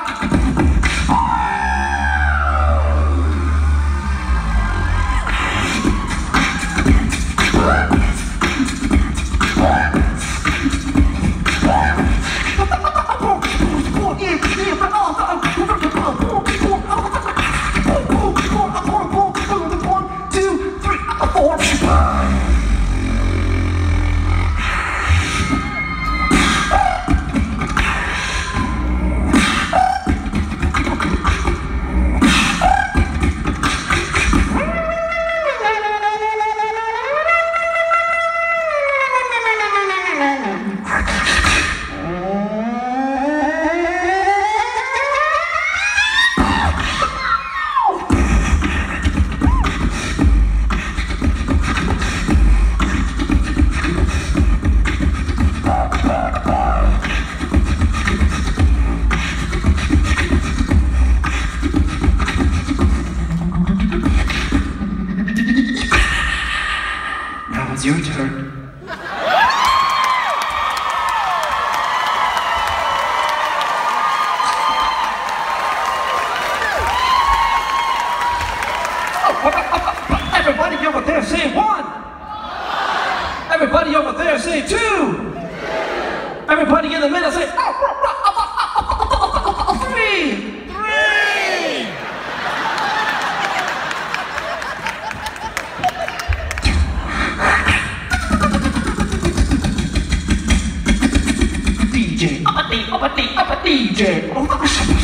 heart. There say one. Everybody over there say two. Everybody in the middle say oh, oh, oh, three. Three. DJ, up a D, up a D, up a DJ.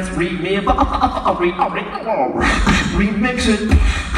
Let's remix, remix it.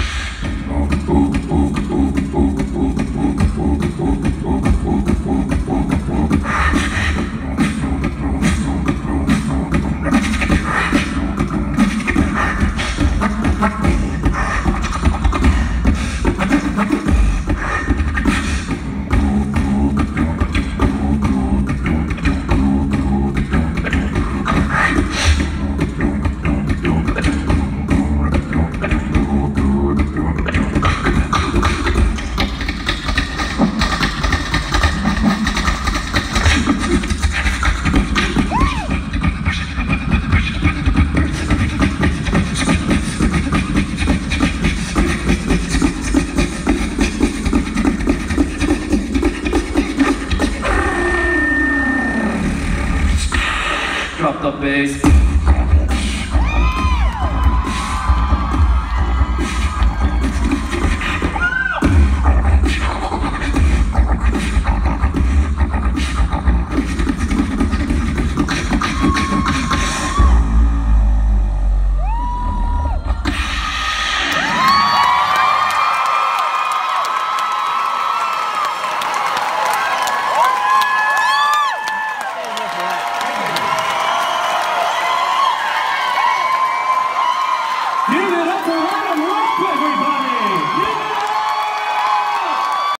Drop the bass.